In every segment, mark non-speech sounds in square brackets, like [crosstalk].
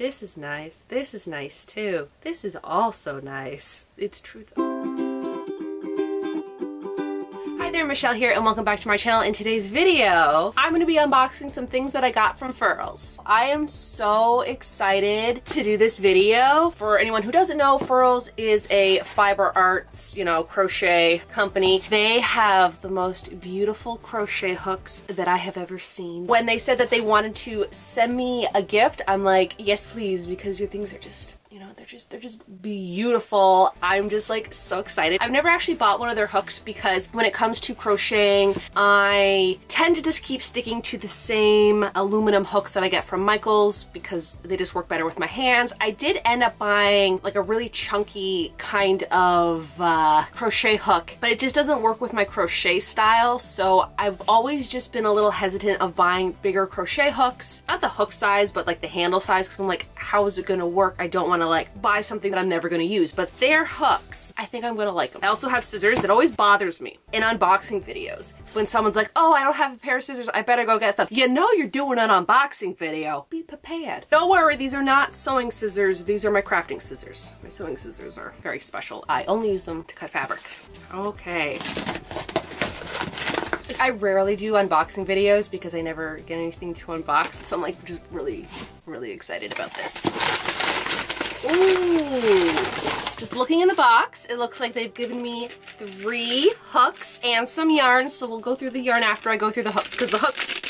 This is nice. This is nice too. This is also nice. It's true Michelle here, and welcome back to my channel. In today's video, I'm going to be unboxing some things that I got from Furls. I am so excited to do this video. For anyone who doesn't know, Furls is a fiber arts, you know, crochet company. They have the most beautiful crochet hooks that I have ever seen. When they said that they wanted to send me a gift, I'm like, yes, please, because your things are just you know, they're just, they're just beautiful. I'm just like so excited. I've never actually bought one of their hooks because when it comes to crocheting, I tend to just keep sticking to the same aluminum hooks that I get from Michaels because they just work better with my hands. I did end up buying like a really chunky kind of uh, crochet hook, but it just doesn't work with my crochet style. So I've always just been a little hesitant of buying bigger crochet hooks, not the hook size, but like the handle size. Cause I'm like, how is it gonna work? I don't want to like buy something that I'm never gonna use, but their hooks, I think I'm gonna like them. I also have scissors. It always bothers me in unboxing videos when someone's like, oh, I don't have a pair of scissors. I better go get them. You know you're doing an unboxing video. Be prepared. Don't worry, these are not sewing scissors. These are my crafting scissors. My sewing scissors are very special. I only use them to cut fabric. Okay. I rarely do unboxing videos because I never get anything to unbox. So I'm like just really, really excited about this. Ooh. Just looking in the box, it looks like they've given me three hooks and some yarn. So we'll go through the yarn after I go through the hooks because the hooks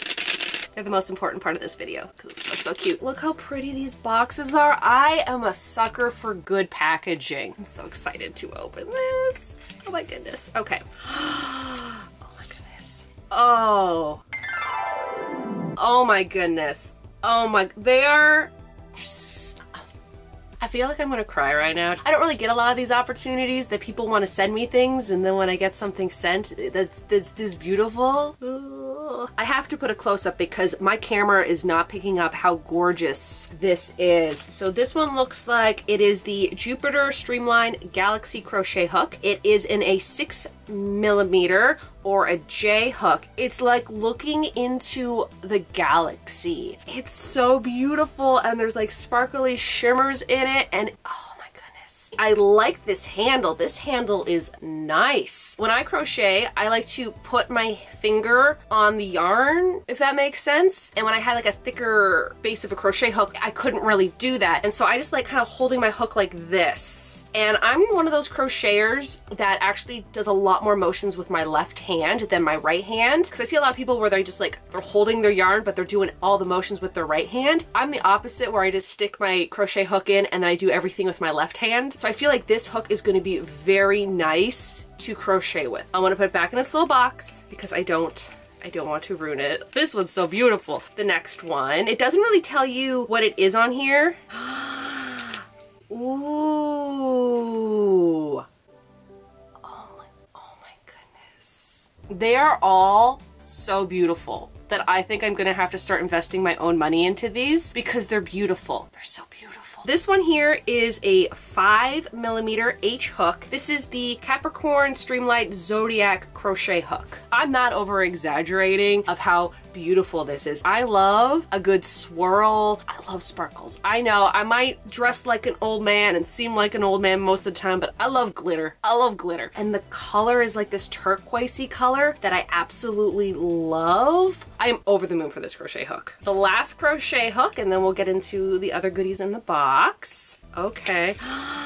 they're the most important part of this video because they're so cute. Look how pretty these boxes are. I am a sucker for good packaging. I'm so excited to open this. Oh my goodness. Okay. [gasps] Oh my goodness. Oh. Oh my goodness. Oh my, they are, I feel like I'm gonna cry right now. I don't really get a lot of these opportunities that people want to send me things and then when I get something sent that's, that's this beautiful, I have to put a close up because my camera is not picking up how gorgeous this is. So this one looks like it is the Jupiter Streamline Galaxy Crochet Hook. It is in a six millimeter or a J hook. It's like looking into the galaxy. It's so beautiful and there's like sparkly shimmers in it and oh I like this handle. This handle is nice. When I crochet, I like to put my finger on the yarn, if that makes sense. And when I had like a thicker base of a crochet hook, I couldn't really do that. And so I just like kind of holding my hook like this. And I'm one of those crocheters that actually does a lot more motions with my left hand than my right hand. Because I see a lot of people where they just like, they're holding their yarn, but they're doing all the motions with their right hand. I'm the opposite where I just stick my crochet hook in and then I do everything with my left hand. So I feel like this hook is gonna be very nice to crochet with. I wanna put it back in its little box because I don't I don't want to ruin it. This one's so beautiful. The next one, it doesn't really tell you what it is on here. [gasps] Ooh. Oh my, oh my goodness. They are all so beautiful that I think I'm gonna have to start investing my own money into these because they're beautiful. They're so beautiful. This one here is a five millimeter H hook. This is the Capricorn Streamline Zodiac crochet hook. I'm not over exaggerating of how beautiful this is. I love a good swirl. I love sparkles. I know I might dress like an old man and seem like an old man most of the time, but I love glitter. I love glitter. And the color is like this turquoisey color that I absolutely love. I am over the moon for this crochet hook. The last crochet hook, and then we'll get into the other goodies in the box. Okay. [gasps] [gasps] [gasps]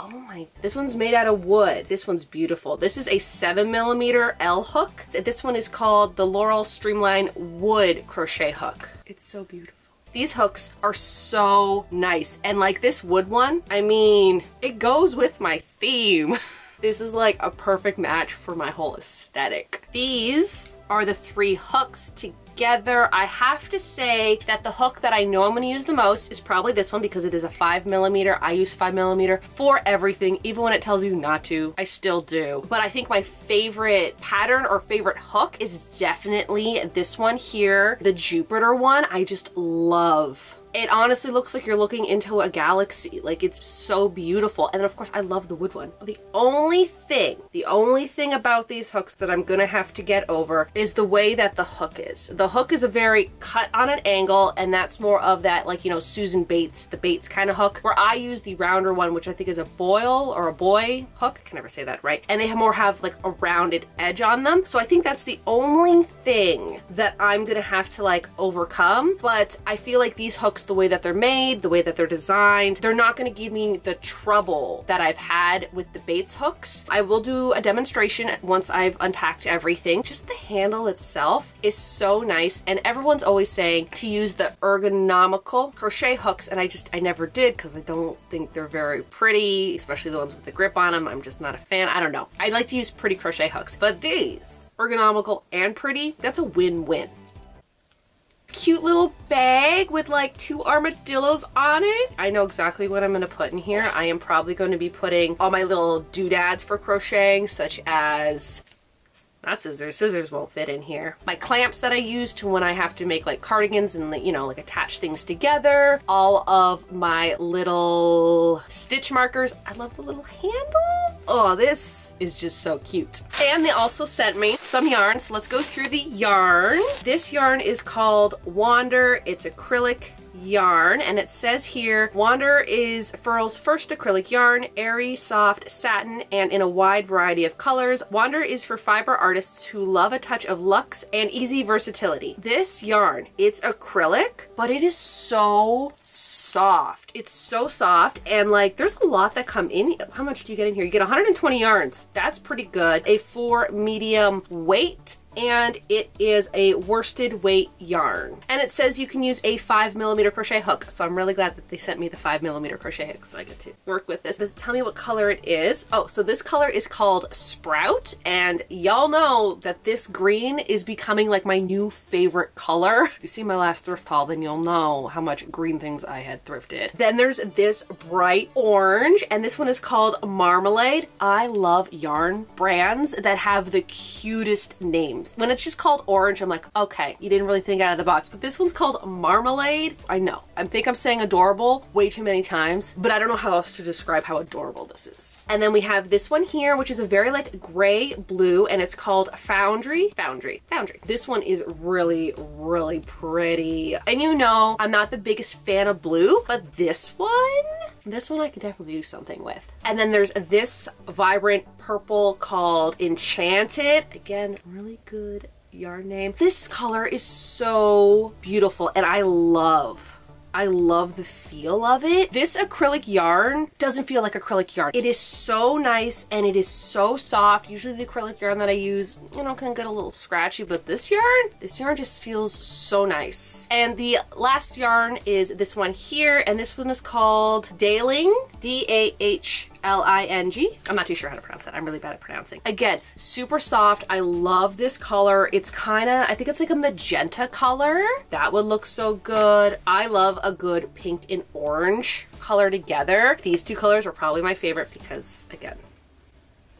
Oh my, this one's made out of wood. This one's beautiful. This is a seven millimeter L hook. This one is called the Laurel Streamline Wood Crochet Hook. It's so beautiful. These hooks are so nice. And like this wood one, I mean, it goes with my theme. [laughs] this is like a perfect match for my whole aesthetic. These are the three hooks to together. I have to say that the hook that I know I'm gonna use the most is probably this one because it is a five millimeter. I use five millimeter for everything, even when it tells you not to, I still do. But I think my favorite pattern or favorite hook is definitely this one here, the Jupiter one. I just love it honestly looks like you're looking into a galaxy. Like it's so beautiful. And then of course I love the wood one. The only thing, the only thing about these hooks that I'm gonna have to get over is the way that the hook is. The hook is a very cut on an angle and that's more of that like, you know, Susan Bates, the Bates kind of hook where I use the rounder one, which I think is a boil or a Boye hook. I can never say that right. And they more have like a rounded edge on them. So I think that's the only thing that I'm gonna have to like overcome. But I feel like these hooks, the way that they're made, the way that they're designed, they're not gonna give me the trouble that I've had with the Bates hooks. I will do a demonstration once I've unpacked everything. Just the handle itself is so nice. And everyone's always saying to use the ergonomical crochet hooks. And I just, I never did because I don't think they're very pretty, especially the ones with the grip on them. I'm just not a fan. I don't know. I like to use pretty crochet hooks, but these, ergonomical and pretty, that's a win-win cute little bag with like two armadillos on it. I know exactly what I'm gonna put in here. I am probably going to be putting all my little doodads for crocheting, such as scissors, scissors won't fit in here. My clamps that I use to when I have to make like cardigans and you know, like attach things together. All of my little stitch markers. I love the little handle. Oh, this is just so cute. And they also sent me some yarns. Let's go through the yarn. This yarn is called Wander. It's acrylic yarn and it says here Wander is Furl's first acrylic yarn, airy, soft, satin, and in a wide variety of colors. Wander is for fiber artists who love a touch of luxe and easy versatility. This yarn, it's acrylic, but it is so soft. It's so soft and like there's a lot that come in. How much do you get in here? You get 120 yarns. That's pretty good. A four medium weight and it is a worsted weight yarn. And it says you can use a five millimeter crochet hook. So I'm really glad that they sent me the five millimeter crochet hook so I get to work with this. It tell me what color it is? Oh, so this color is called Sprout. And y'all know that this green is becoming like my new favorite color. [laughs] If you see my last thrift haul, then you'll know how much green things I had thrifted. Then there's this bright orange, and this one is called Marmalade. I love yarn brands that have the cutest names. When it's just called orange, I'm like, okay, you didn't really think out of the box. But this one's called marmalade. I know. I think I'm saying adorable way too many times, but I don't know how else to describe how adorable this is. And then we have this one here, which is a very like gray blue, and it's called Foundry. Foundry. Foundry. This one is really, really pretty. And you know, I'm not the biggest fan of blue, but this one, this one I could definitely do something with. And then there's this vibrant purple called Enchanted. Again, really good yarn name. This color is so beautiful and I love I love the feel of it. This acrylic yarn doesn't feel like acrylic yarn. It is so nice and it is so soft. Usually the acrylic yarn that I use, you know, can get a little scratchy, but this yarn, this yarn just feels so nice. And the last yarn is this one here, and this one is called Dahling, D-A-H L-I-N-G. I'm not too sure how to pronounce that. I'm really bad at pronouncing. Again, super soft. I love this color. It's kind of, I think it's like a magenta color. That would look so good. I love a good pink and orange color together. These two colors are probably my favorite because, again,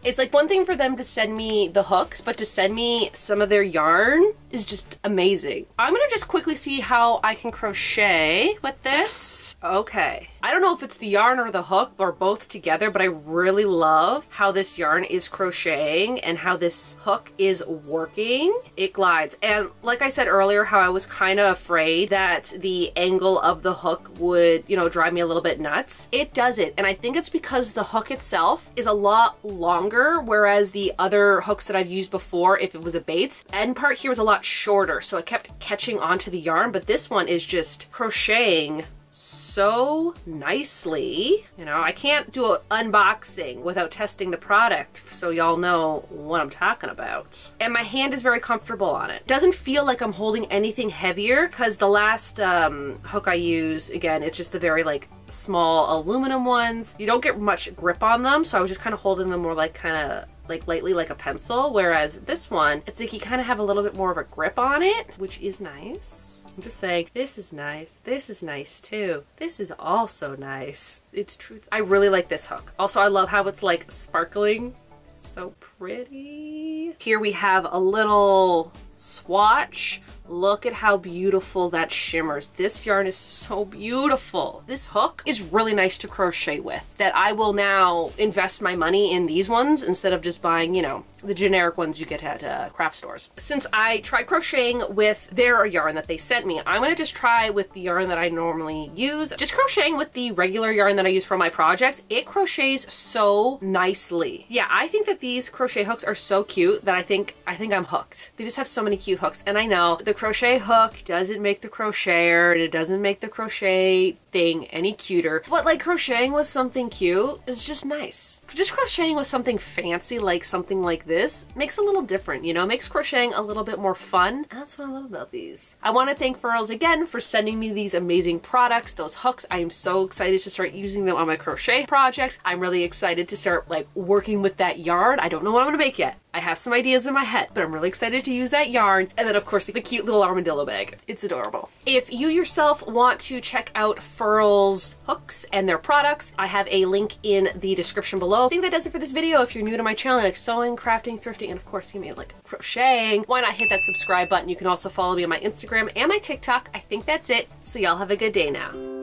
it's like one thing for them to send me the hooks, but to send me some of their yarn is just amazing. I'm gonna just quickly see how I can crochet with this. Okay. I don't know if it's the yarn or the hook or both together, but I really love how this yarn is crocheting and how this hook is working. It glides. And like I said earlier, how I was kind of afraid that the angle of the hook would, you know, drive me a little bit nuts. It does it. And I think it's because the hook itself is a lot longer, whereas the other hooks that I've used before, if it was a Bates, end part here was a lot shorter. So it kept catching onto the yarn, but this one is just crocheting so nicely. You know, I can't do an unboxing without testing the product so y'all know what I'm talking about. And my hand is very comfortable on it. Doesn't feel like I'm holding anything heavier because the last um, hook I use, again, it's just the very like small aluminum ones. You don't get much grip on them, so I was just kind of holding them more like kind of like lightly like a pencil, whereas this one, it's like you kind of have a little bit more of a grip on it, which is nice. I'm just saying, this is nice. This is nice too. This is also nice. It's true. I really like this hook. Also, I love how it's like sparkling. It's so pretty. Here we have a little swatch Look at how beautiful that shimmers. This yarn is so beautiful. This hook is really nice to crochet with that I will now invest my money in these ones instead of just buying, you know, the generic ones you get at uh, craft stores. Since I tried crocheting with their yarn that they sent me, I'm gonna just try with the yarn that I normally use. Just crocheting with the regular yarn that I use for my projects, it crochets so nicely. Yeah, I think that these crochet hooks are so cute that I think I think I'm hooked. They just have so many cute hooks. And I know the crochet hook doesn't make the crocheter and it doesn't make the crochet thing any cuter. But like crocheting with something cute is just nice. Just crocheting with something fancy like something like this makes a little different, you know, makes crocheting a little bit more fun. That's what I love about these. I want to thank Furls again for sending me these amazing products, those hooks. I am so excited to start using them on my crochet projects. I'm really excited to start like working with that yarn. I don't know what I'm gonna make yet. I have some ideas in my head, but I'm really excited to use that yarn. And then of course the cute little armadillo bag. It's adorable. If you yourself want to check out Furls hooks and their products, I have a link in the description below. I think that does it for this video. If you're new to my channel, like sewing, crafting, thrifting, and of course you may like crocheting, why not hit that subscribe button? You can also follow me on my Instagram and my TikTok. I think that's it. So y'all have a good day now.